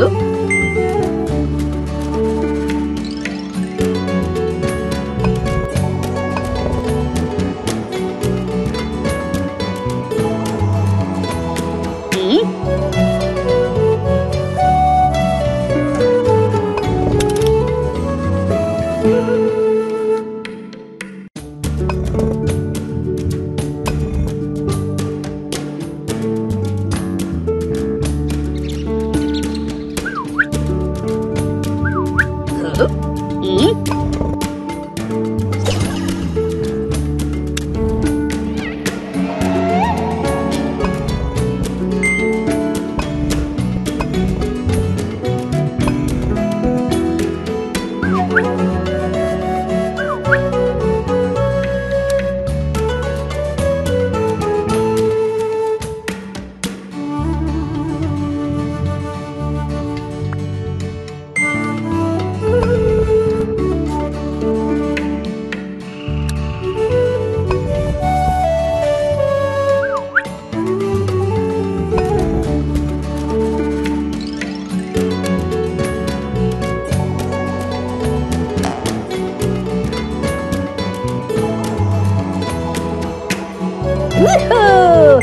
嗯。Obrigado. 우후!